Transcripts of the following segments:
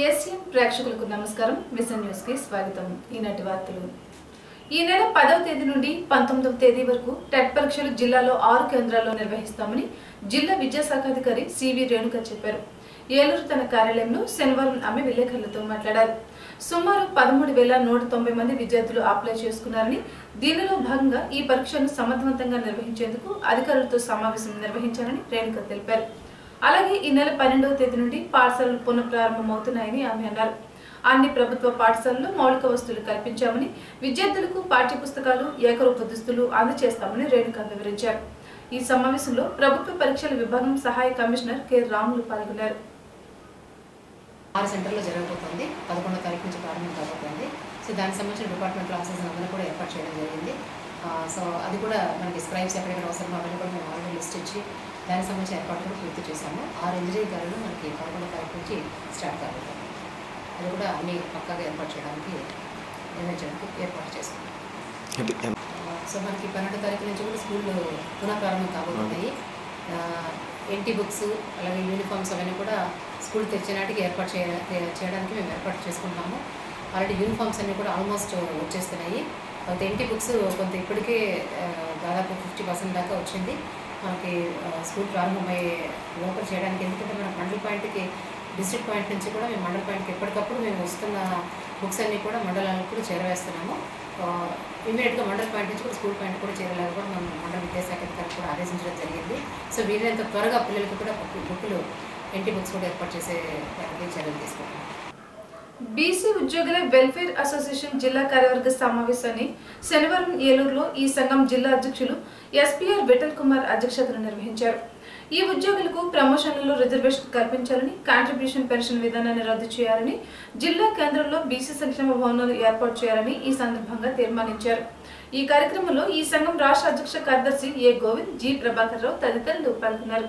Asian ప్రేక్షకులకు నమస్కారం. Machine న్యూస్కి స్వాగతం. ఈనాటి వార్తలు. ఈ నెల పదవ తేదీ నుండి పంతొమ్మిదవ తేదీ వరకు టెట్ పరీక్షలు జిల్లాలో ఆరు కేంద్రాల్లో నిర్వహిస్తామని జిల్లా విద్యాశాఖాధికారి సివి రేణుక చెప్పారు. ఏలూరు తన కార్యాలయంలో శనివారం ఆమె విలేకరులతో మాట్లాడారు. సుమారు పదమూడు వేల నూట తొంభై మంది విద్యార్థులు అప్లై చేసుకున్నారని దీనిలో భాగంగా ఈ పరీక్షను సమర్థవంతంగా నిర్వహించేందుకు అధికారులతో సమావేశం నిర్వహించారని రేణుక తెలిపారు. అలాగే ఈ నెల పన్నెండవ తేదీ నుండి పాఠశాలలు పునఃప్రారంభమవుతున్నాయని ఆమె అన్నారు. అన్ని ప్రభుత్వ పాఠశాలల్లో మౌలిక వస్తువులు కల్పించామని విద్యార్థులకు పాఠ్య పుస్తకాలు ఏకరూప దుస్తులు అందజేస్తామని రేణుకా వివరించారు. ఈ సమావేశంలో ప్రభుత్వ పరీక్షల విభాగం సహాయ కమిషనర్ కె. రాములు పాల్గొన్నారు. ఆరు సెంటర్లో జరగబోతోంది. పదకొండో తారీఖు నుంచి ప్రారంభం కాబోతోంది. సో దానికి సంబంధించిన డిపార్ట్మెంట్ క్లాసెస్ అందరూ కూడా ఏర్పాటు చేయడం జరిగింది. సో అది కూడా మనకి స్క్రైబ్స్ ఎక్కడెక్కడ అవసరం అవన్నీ కూడా మేము ఆల్రెడీ లిస్ట్ ఇచ్చి దానికి సంబంధించిన ఏర్పాట్లు కూడా పూర్తి చేశాము. ఆరు ఇంజనీరింగ్ గారులు మనకి పదకొండో తారీఖు నుంచి స్టార్ట్ కాబోతుంది అది కూడా అన్ని పక్కాగా ఏర్పాటు చేయడానికి నిర్ణయించడానికి ఏర్పాటు చేసుకున్నాం. సో మనకి పన్నెండో తారీఖు నుంచి కూడా స్కూళ్ళు పునః ప్రారంభం కాబోతున్నాయి ఎన్టీ బుక్స్ అలాగే యూనిఫామ్స్ అవన్నీ కూడా స్కూల్ తెచ్చే నాటికి ఏర్పాటు చేయడానికి మేము ఏర్పాటు చేసుకుంటున్నాము. ఆల్రెడీ యూనిఫామ్స్ అన్నీ కూడా ఆల్మోస్ట్ వచ్చేస్తున్నాయి. కొంత ఎన్టీ బుక్స్ కొంత ఇప్పటికే దాదాపు ఫిఫ్టీ పర్సెంట్ దాకా వచ్చింది. మనకి స్కూల్ ప్రారంభమయ్యే లోపల చేయడానికి. ఎందుకంటే మన మండల పాయింట్కి డిస్ట్రిక్ట్ పాయింట్ నుంచి కూడా మేము మండల పాయింట్కి ఎప్పటికప్పుడు మేము వస్తున్న బుక్స్ అన్నీ కూడా మండలాలకు కూడా చేరవేస్తున్నాము. ఇమీడియట్గా మండల పాయింట్ నుంచి కూడా స్కూల్ పాయింట్ కూడా చేరేలాగా కూడా మనం మండల విద్యాశాఖ అధికారులు కూడా ఆదేశించడం జరిగింది. సో వీలైనంత త్వరగా పిల్లలకి కూడా బుక్లు ఎన్టీ బుక్స్ కూడా ఏర్పాటు చేసే దానికి చర్యలు తీసుకుంటాం బీసీ ఉద్యోగుల వెల్ఫేర్ అసోసియేషన్ జిల్లా కార్యవర్గ సమావేశాన్ని శనివారం ఏలూరులో ఈ సంఘం జిల్లా అధ్యక్షులు ఎస్పీఆర్ విఠల్ కుమార్ అధ్యక్షతన నిర్వహించారు. ఈ ఉద్యోగులకు ప్రమోషన్లలో రిజర్వేషన్ కల్పించాలని కాంట్రిబ్యూషన్ పెన్షన్ విధానాన్ని రద్దు చేయాలని జిల్లా కేంద్రంలో బీసీ సంక్షేమ భవనాలు ఏర్పాటు చేయాలని ఈ సందర్భంగా తీర్మానించారు. ఈ కార్యక్రమంలో ఈ సంఘం రాష్ట్ర అధ్యక్ష కార్యదర్శి ఏ గోవింద్ జి ప్రభాకర్ రావు తదితరులు పాల్గొన్నారు.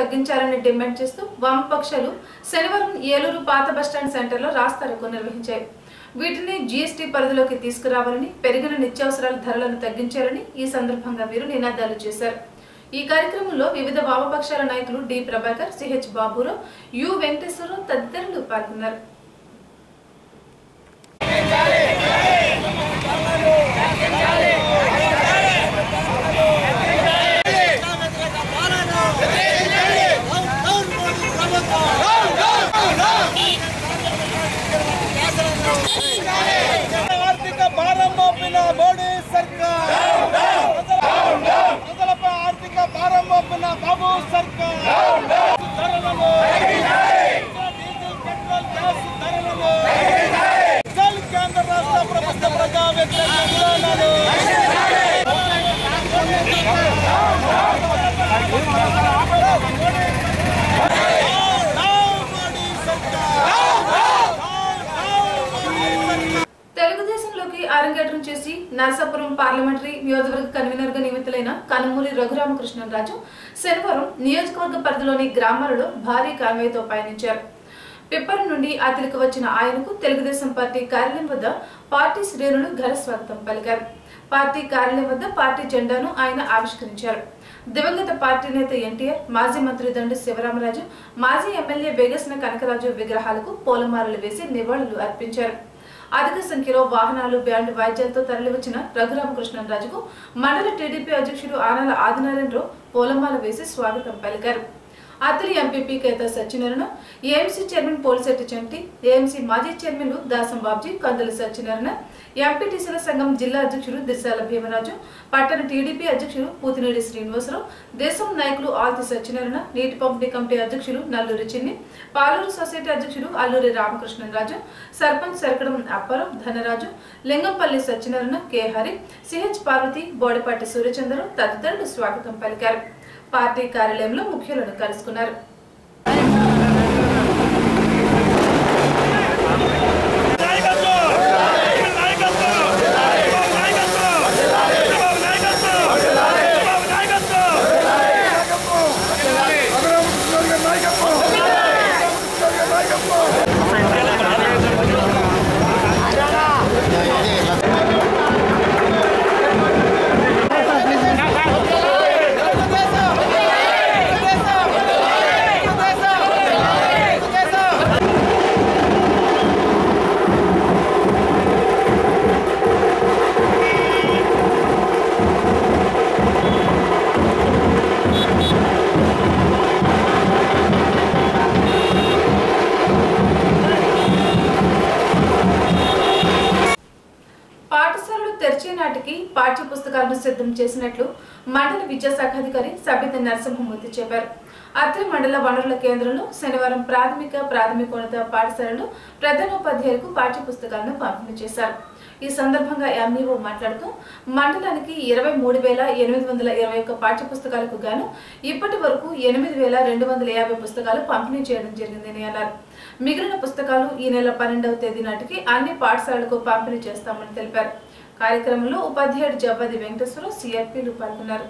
తగ్గించాలని డిమాండ్ చేస్తూ వామపక్షాలు శనివారం ఏలూరు పాత బస్టాండ్ సెంటర్లో రాస్తారోకో నిర్వహించాయి వీటిని జీఎస్టీ పరిధిలోకి తీసుకురావాలని పెరిగిన నిత్యావసరాల ధరలను తగ్గించాలని ఈ సందర్భంగా వీరు నినాదాలు చేశారు ఈ కార్యక్రమంలో వివిధ వామపక్షాల నాయకులు D Prabhakar CH Baburao U Venkateswara Rao తదితరులు పాల్గొన్నారు ఆర్థిక భారం మోపిన మోడీ సర్కార్ ప్రజలపై ఆర్థిక భారం మోపిన బాబు సర్కార్ ధరలను డీజిల్ పెట్రోల్ గ్యాస్ ధరలను జల్ కేంద్ర రాష్ట్ర ప్రభుత్వ ప్రజా వ్యతిరేక విధానాలు డౌన్ మోడీ సర్కార్ డౌన్ మోడీ సర్కార్ తెలుగుదేశంలోకి అరంగేట్రం చేసి నరసాపురం పార్లమెంటరీ నియోజకవర్గ కన్వీనర్గా నియమితులైన కనుమూరి రఘురామకృష్ణరాజు శనివారం నియోజకవర్గ పరిధిలోని గ్రామాలలో భారీ కాన్వేతో పయనించారు. పిప్పర్ నుండి అతిలికి వచ్చిన ఆయనకు తెలుగుదేశం పార్టీ కార్యాలయం వద్ద పార్టీ శ్రేణులు ఘన స్వాగతం పలికారు. పార్టీ కార్యాలయం వద్ద పార్టీ జెండాను ఆయన ఆవిష్కరించారు. దివంగత పార్టీ నేత ఎన్టీఆర్ మాజీ మంత్రి దండు శివరామరాజు మాజీ ఎమ్మెల్యే వేగసిన కనకరాజు విగ్రహాలకు పూలమాలలు వేసి నివాళులు అర్పించారు. అధిక సంఖ్యలో వాహనాలు బ్యాండ్ వాయిద్యాలతో తరలివచ్చిన రఘురామకృష్ణరాజుకు మండల టీడీపీ అధ్యక్షుడు ఆనాల ఆదినారాయణరావు పూలమాల వేసి స్వాగతం పలికారు. Attili MPP Keta Satyanarayana AMC chairman Polisetti Chanti AMC మాజీ చైర్మన్లు దాసం బాబ్జీ కందుల సత్యనారాయణ ఎంపీటీసీల సంఘం జిల్లా అధ్యక్షుడు దిశాల భీమరాజు పట్టణ టీడీపీ అధ్యక్షుడు పూతినేడి శ్రీనివాసరావు దేశం నాయకులు ఆల్తి సత్యనారాయణ నీటి పంపిణీ కమిటీ అధ్యక్షులు నల్లూరి చిన్ని పాలూరు సొసైటీ అధ్యక్షుడు అల్లూరి రామకృష్ణరాజు సర్పంచ్ సరకడం అప్పారావు ధనరాజు లింగంపల్లి సత్యనారాయణ కె హరి సిహెచ్ పార్వతి బోడపాటి సూర్యచంద్ర తదితరులు స్వాగతం పలికారు. పార్టీ కార్యాలయంలో ముఖ్యులను కలుసుకున్నారు. సిద్ధం చేసినట్లు మండల విద్యాశాఖాధికారి సబిత నరసింహమూర్తి చెప్పారు. అత్రి మండల వనరుల కేంద్రంలో శనివారం ప్రాథమిక ప్రాథమికోన్నత పాఠశాలలో ప్రధానోపాధ్యాయులకు పాఠ్య పుస్తకాలను పంపిణీ చేశారు. ఈ సందర్భంగా ఎంఈఓ మాట్లాడుతూ మండలానికి ఇరవై మూడు వేల ఎనిమిది వందల ఇరవై ఒక్క పాఠ్య పుస్తకాలకు గాను ఇప్పటి వరకు ఎనిమిది వేల రెండు వందల యాభై పుస్తకాలు పంపిణీ చేయడం జరిగిందని అన్నారు. మిగిలిన పుస్తకాలు ఈ నెల పన్నెండవ తేదీ నాటికి అన్ని పాఠశాలలకు పంపిణీ చేస్తామని తెలిపారు. కార్యక్రమంలో ఉపాధ్యాయుడు జవ్వది వెంకటేశ్వరరావు సిఆర్పీలు పాల్గొన్నారు.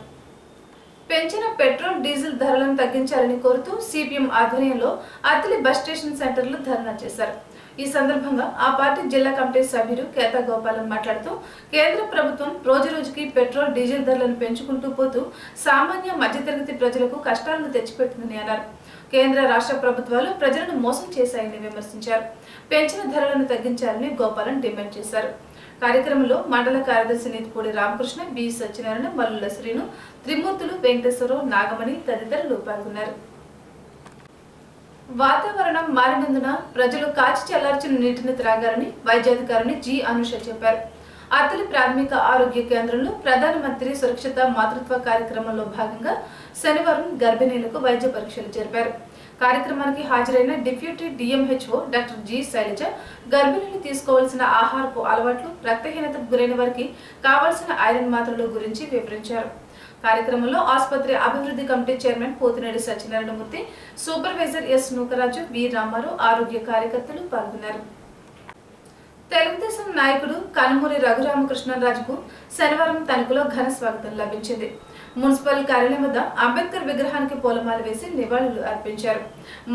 పెంచిన పెట్రోల్ డీజిల్ ధరలను తగ్గించాలని కోరుతూ సిపిఎం ఆధ్వర్యంలో అతలి బస్ స్టేషన్ సెంటర్లో ధర్నా చేశారు. ఈ సందర్భంగా ఆ పార్టీ జిల్లా కమిటీ సభ్యుడు కేతా గోపాలం మాట్లాడుతూ కేంద్ర ప్రభుత్వం రోజు రోజుకి పెట్రోల్ డీజిల్ ధరలను పెంచుకుంటూ పోతూ సామాన్య మధ్యతరగతి ప్రజలకు కష్టాలను తెచ్చిపెడుతుందని అన్నారు. కేంద్ర రాష్ట్ర ప్రభుత్వాలు ప్రజలను మోసం చేశాయని విమర్శించారు. పెంచిన ధరలను తగ్గించాలని గోపాలం డిమాండ్ చేశారు. కార్యక్రమంలో మండల కార్యదర్శి నీతిపూడి రామకృష్ణ బి. సత్యనారాయణ మల్లుల శ్రీను త్రిమూర్తులు వెంకటేశ్వరరావు నాగమణి తదితరులు పాల్గొన్నారు. వాతావరణం మారినందున ప్రజలు కాచి చల్లార్చిన నీటిని త్రాగాలని వైద్యాధికారిని జి. అనుష చెప్పారు. అతలి ప్రాథమిక ఆరోగ్య కేంద్రంలో ప్రధానమంత్రి సురక్షిత మాతృత్వ కార్యక్రమంలో భాగంగా శనివారం గర్భిణీలకు వైద్య పరీక్షలు జరిపారు. కార్యక్రమానికి హాజరైన deputy DMHO doctor G Sailaja గర్భిణులు తీసుకోవాల్సిన ఆహారపు అలవాట్లు రక్తహీనతకు గురైన వారికి కావాల్సిన ఐరన్ మాత్రల గురించి వివరించారు. కార్యక్రమంలో ఆసుపత్రి అభివృద్ధి committee chairman Pothinedu Satyanarayana Murthy supervisor S Nookaraju V Rama Rao ఆరోగ్య కార్యకర్తలు పాల్గొన్నారు. తెలుగుదేశం నాయకుడు కనుమూరి రఘురామకృష్ణరాజుకు శనివారం తణుకులో ఘన స్వాగతం లభించింది. మున్సిపల్ కార్యాలయం వద్ద అంబేద్కర్ విగ్రహానికి పూలమాల వేసి నివాళులు అర్పించారు.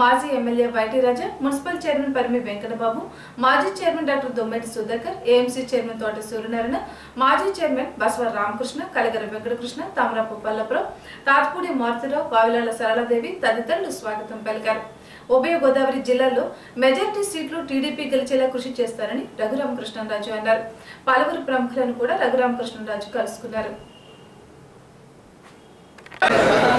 మాజీ MLA YT Raja municipal chairman Parimi Venkatababu మాజీ chairman doctor Dommeti Sudhakar AMC chairman Thota Suryanarayana మాజీ చైర్మన్ బసవ రామకృష్ణ కలగర వెంకటకృష్ణ తామరాపు పల్లపురం తాత్పూడి మారుతిరావు వావిలాల సరళాదేవి తదితరులు స్వాగతం పలికారు. ఉభయ గోదావరి జిల్లాలో మెజార్టీ సీట్లు టీడీపీ గెలిచేలా కృషి చేస్తారని రఘురామకృష్ణరాజు అన్నారు. పలువురు ప్రముఖులను కూడా రఘురామకృష్ణరాజు కలుసుకున్నారు. Ha ha ha!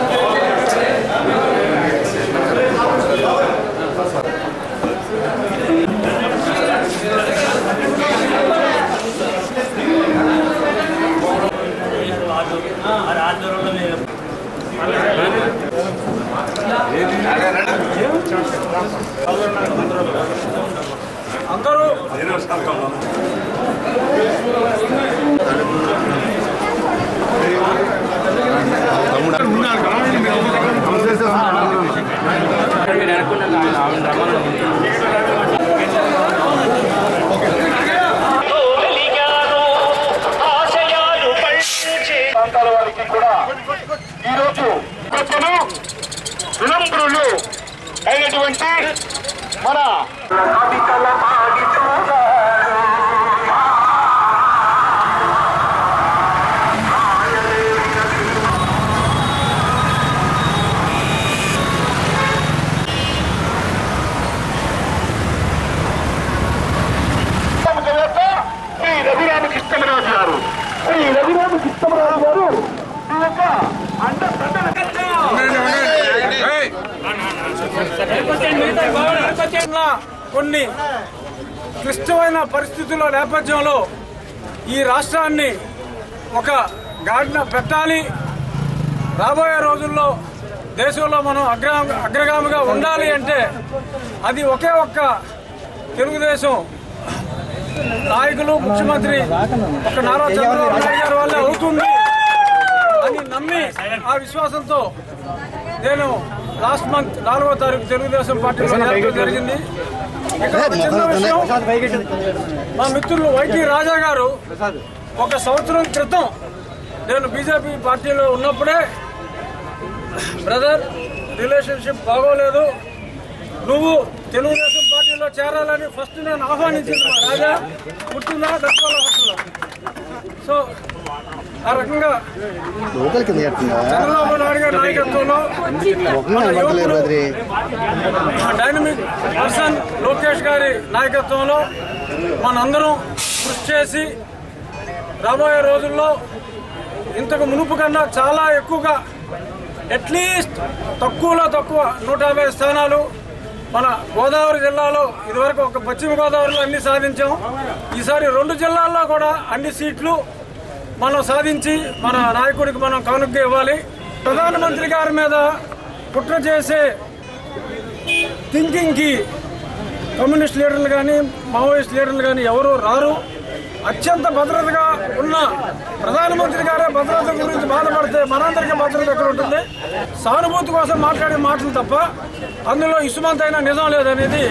పట్ల కొన్ని క్లిష్టమైన పరిస్థితుల నేపథ్యంలో ఈ రాష్ట్రాన్ని ఒక గాడిన పెట్టాలి. రాబోయే రోజుల్లో దేశంలో మనం అగ్ర అగ్రగామిగా ఉండాలి అంటే అది ఒకే ఒక్క తెలుగుదేశం నాయకులు ముఖ్యమంత్రి ఒక నారా చంద్రబాబు నాయుడు గారి వల్లే అవుతుంది అని నమ్మి ఆ విశ్వాసంతో నేను లాస్ట్ మంత్ నాలుగో తారీఖు తెలుగుదేశం పార్టీలో చేరడం జరిగింది. మా మిత్రులు వైటి రాజా గారు ఒక సంవత్సరం క్రితం నేను బీజేపీ పార్టీలో ఉన్నప్పుడే బ్రదర్ రిలేషన్షిప్ బాగోలేదు. నువ్వు తెలుగుదేశం పార్టీలో చేరాలని ఫస్ట్ నేను ఆహ్వానించింది మా రాజా. గుర్తుందా దక్కోల సో ఆ రకంగా లోకల్ కింద కడుతుందా చంద్రబాబు నాయుడు గారి నాయకత్వంలో డైనమిక్ పర్సన్ లోకేష్ గారి నాయకత్వంలో మనందరం కృషి చేసి రాబోయే రోజుల్లో ఇంతకు మునుపు కన్నా చాలా ఎక్కువగా అట్లీస్ట్ తక్కువలో తక్కువ నూట యాభై స్థానాలు మన గోదావరి జిల్లాలో ఇదివరకు ఒక పశ్చిమ గోదావరిలో అన్ని సాధించాం. ఈసారి రెండు జిల్లాల్లో కూడా అన్ని సీట్లు మనం సాధించి మన నాయకుడికి మనం కానుక ఇవ్వాలి. ప్రధానమంత్రి గారి మీద కుట్ర చేసే థింకింగ్కి కమ్యూనిస్ట్ లీడర్లు కానీ మావోయిస్ట్ లీడర్లు కానీ ఎవరు రారు. అత్యంత భద్రతగా ఉన్న ప్రధానమంత్రి గారే భద్రత గురించి బాధపడితే మనందరికీ భద్రత ఎక్కడ ఉంటుంది? సానుభూతి కోసం మాట్లాడే మాటలు తప్ప అందులో ఇసుమంతైనా నిజం లేదనేది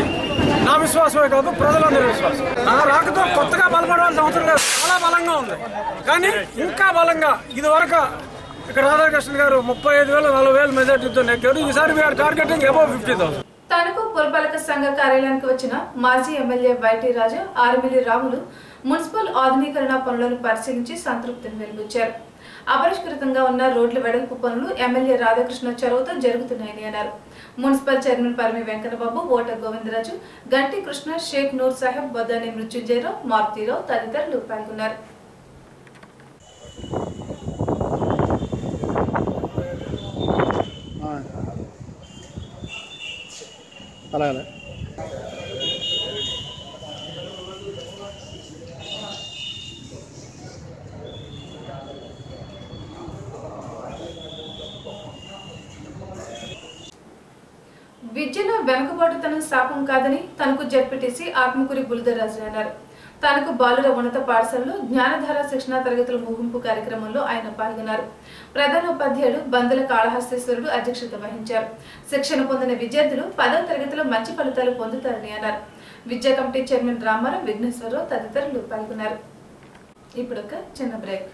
నా విశ్వాసమే కాదు ప్రజలందరి విశ్వాసం. నా రాకతో కొత్తగా బలపడాల్సిన అవసరం లేదు. చాలా బలంగా ఉంది. కానీ ఇంకా బలంగా ఇది వరకు ఇక్కడ రాధాకృష్ణ గారు ముప్పై ఐదు వేల నలభై వేల మెజార్టీతో నెగ్గారు ఈసారి we're targeting above fifty thousand Tanuku పురపాలక సంఘ కార్యాలయానికి వచ్చిన మాజీ MLA YT Raja Armili Ramulu municipal ఆధునీకరణ పనులను పరిశీలించి సంతృప్తిని వెలిబుచ్చారు. అపరిష్కృతంగా ఉన్న రోడ్ల వెడల్పు పనులు ఎమ్మెల్యే రాధాకృష్ణ చొరవతో జరుగుతున్నాయని అన్నారు. మున్సిపల్ చైర్మన్ పరమి వెంకటబాబు ఓట గోవిందరాజు గంటి కృష్ణ షేక్ నూర్ సాహెబ్ బదాని మృత్యుంజయరావు మారుతీరావు తదితరులు పాల్గొన్నారు. అలాగే. వెనుకబాటుతనం శాపం కాదని తనకు జడ్పీటీసీ ఆత్మకూరి బులిదరాజు అన్నారు. తనకు బాలుర ఉన్నత పాఠశాలలో జ్ఞానధార శిక్షణా తరగతుల ముగింపు కార్యక్రమంలో ఆయన పాల్గొన్నారు. ప్రధాన ఉపాధ్యాయుడు బందల కాళహస్తేశ్వరుడు అధ్యక్షత వహించారు. శిక్షణ పొందిన విద్యార్థులు పదవ తరగతిలో మంచి ఫలితాలు పొందుతారని అన్నారు. విద్యా కమిటీ చైర్మన్ రామారావు విఘ్నేశ్వరరావు తదితరులు పాల్గొన్నారు. ఇప్పుడు ఒక చిన్న బ్రేక్.